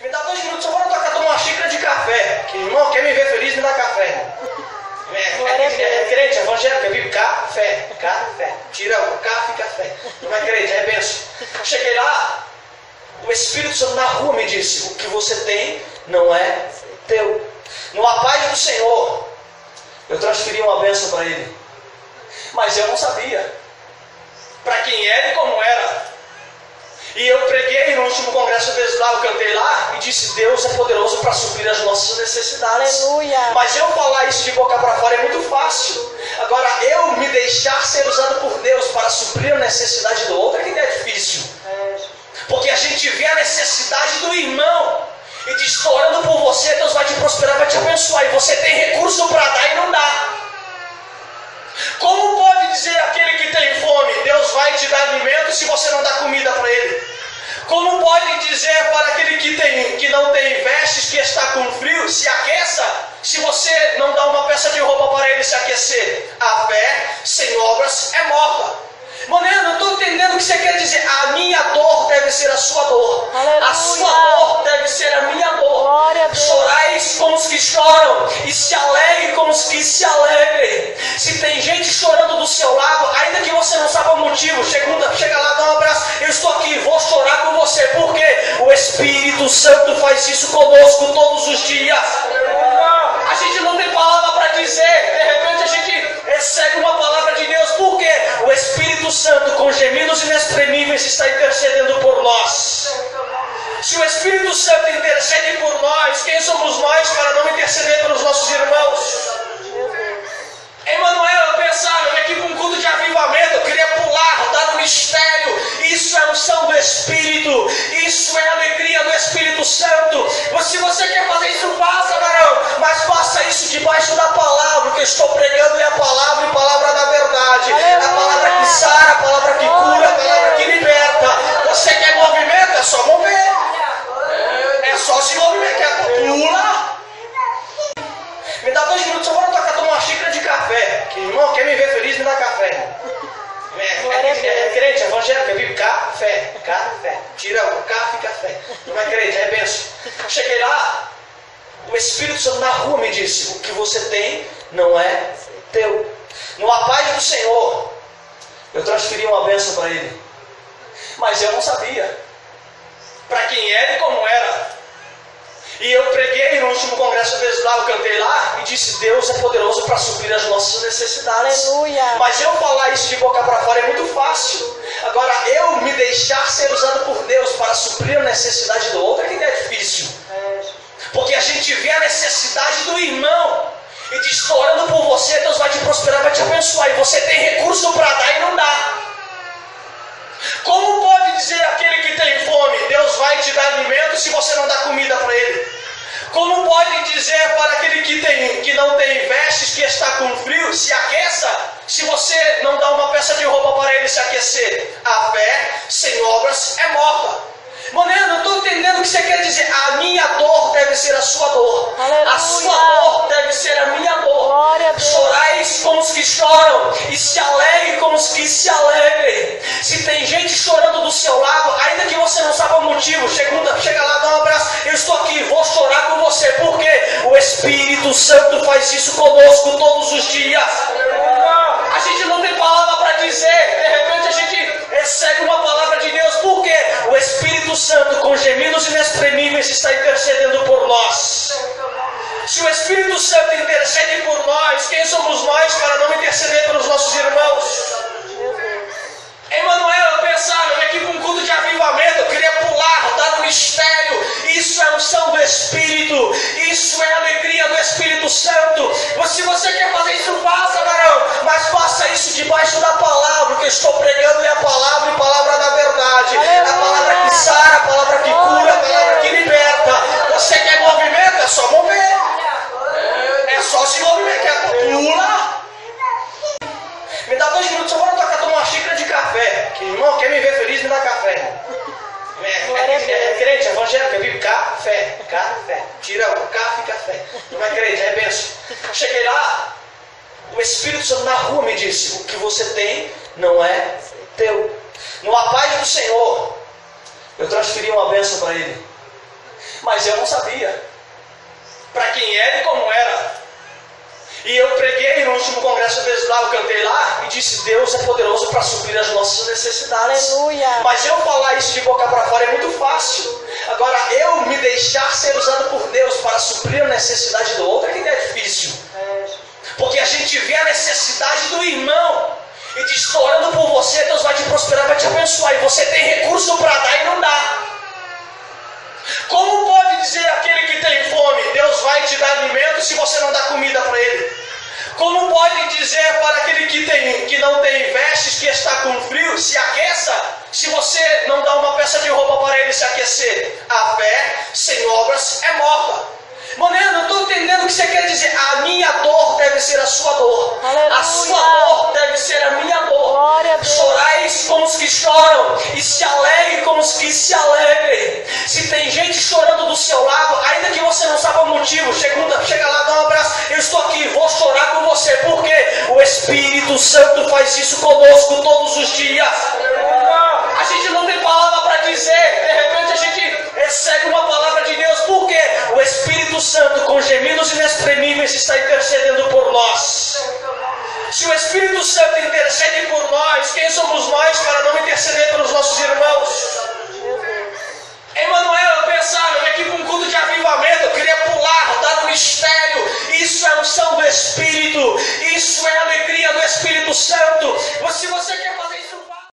Me dá dois minutos, só vou casa tomar uma xícara de café. Que, irmão, quer me ver feliz, me dá café. É, é, é, é crente, evangélico, vive café, café. Tira o café e café. Não é crente, é benção. Cheguei lá, o Espírito Santo na rua me disse: o que você tem não é teu. No paz do Senhor, eu transferi uma bênção para ele. Mas eu não sabia para quem era e como era. E eu preguei no último congresso lá, eu cantei lá e disse: Deus é poderoso para suprir as nossas necessidades. Aleluia. Mas eu falar isso de boca para fora é muito fácil. Agora, eu me deixar ser usado por Deus para suprir a necessidade do outro é que é difícil. Porque a gente vê a necessidade do irmão e diz: orando por você, Deus vai te prosperar, vai te abençoar. E você tem recurso para dar e não dá. Como pode dizer aquele que tem fome, Deus vai te dar alimento se você não dá comida para ele? Como pode dizer para aquele que, tem, que não tem vestes, que está com frio, se aqueça, se você não dá uma peça de roupa para ele se aquecer? A fé sem obras é morta. Mano, eu não estou entendendo o que você quer dizer. A minha dor deve ser a sua dor. Aleluia. A sua dor deve ser a minha dor. A. Chorais como os que choram e se alegre como os que se alegrem. Se tem gente chorando do seu lado, ainda que você não saiba o motivo, chega, chega lá, dá um abraço. Eu estou aqui, vou chorar com você. O Espírito Santo faz isso conosco todos os dias. A gente não tem palavra para dizer. De repente a gente recebe uma palavra de Deus. Por quê? O Espírito Santo, com gemidos inexprimíveis, está intercedendo por quer me ver feliz, me dá café. É, é, é, Deus. crente, evangélico, vive café, café. Tira o café e café. Não é crente, é benção. Cheguei lá, o Espírito Santo na rua me disse: o que você tem não é teu. No paz do Senhor, eu transferi uma bênção para ele. Mas eu não sabia para quem era e como era. E eu preguei no último congresso lá, eu cantei lá e disse: Deus é poderoso para suprir as nossas necessidades. Aleluia. Mas eu falar isso de boca para fora é muito fácil. Agora, eu me deixar ser usado por Deus para suprir a necessidade do outro é que é difícil. Porque a gente vê a necessidade do irmão e diz: estou orando por você, Deus vai te prosperar, vai te abençoar. E você tem recurso para dar e não dá. Como pode dizer aquele que tem fome, Deus vai te dar alimento se você não dá comida para ele? Como pode dizer para aquele que, tem, que não tem vestes, que está com frio, se aqueça, se você não dá uma peça de roupa para ele se aquecer? A fé sem obras é morta. Mano, eu não estou entendendo o que você quer dizer. A minha dor deve ser a sua dor. Aleluia. A sua dor choram e se alegre como os que se alegrem. Se tem gente chorando do seu lado, ainda que você não saiba o motivo, chega lá, dá um abraço. Eu estou aqui, vou chorar com você. Porque o Espírito Santo faz isso conosco todos os dias. crente, é crente evangélica, viu? Café, café. Tira o café fica fé. Não é crente, é benção. Cheguei lá, o Espírito Santo na rua me disse: O que você tem não é teu. Numa paz do Senhor, eu transferi uma benção para ele. Mas eu não sabia para quem era e como era. E eu preguei no último congresso lá, eu cantei lá e disse: Deus é poderoso para suprir as nossas necessidades. Aleluia. Mas eu falar isso de boca dor. Aleluia. A sua dor deve ser a minha dor. A Chorais com os que choram e se alegrem com os que se alegrem. Se tem gente chorando do seu lado, ainda que você não saiba o motivo, chega, chega lá, dá um abraço. Eu estou aqui, vou chorar com você, porque o Espírito Santo faz isso conosco todos os dias. A gente não tem palavra para dizer, de repente a gente recebe uma palavra de Deus, porque o Espírito Santo, com gemidos inexprimíveis, está quem somos nós para não interceder